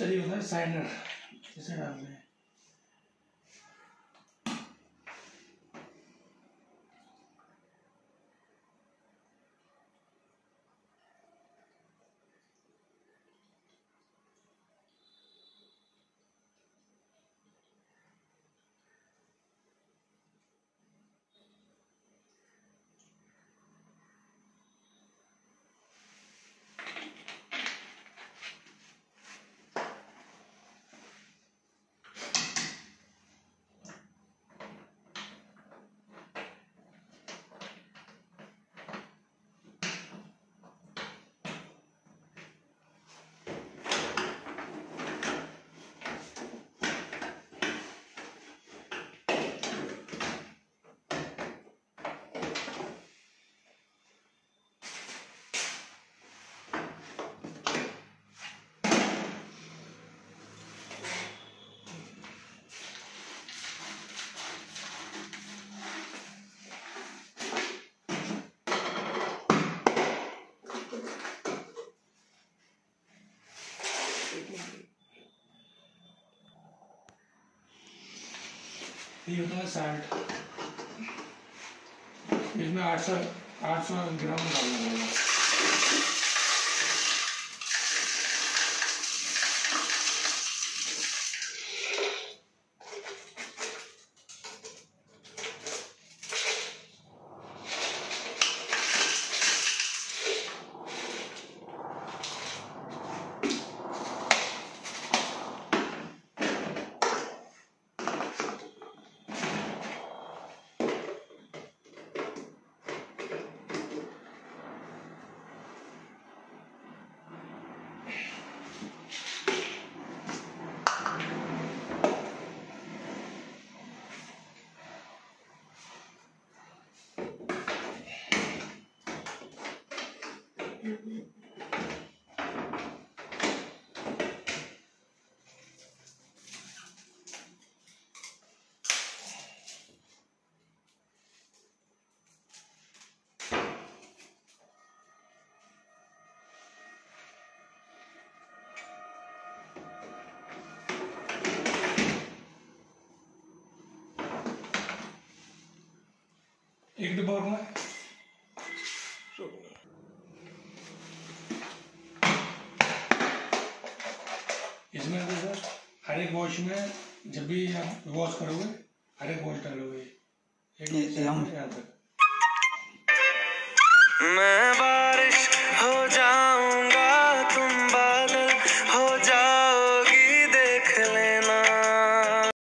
चाहिए होता साइनर इसे डालते हैं? ये होता है साल्ट इसमें आठ सौ आठ सौ ग्राम डालना पड़ेगा एक डिब्बा और में इसमें तो सर हर एक वॉश में जब भी आप वॉश करोगे हर एक वॉश डालोगे। एक हम- मैं बात